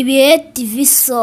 ibihe tv so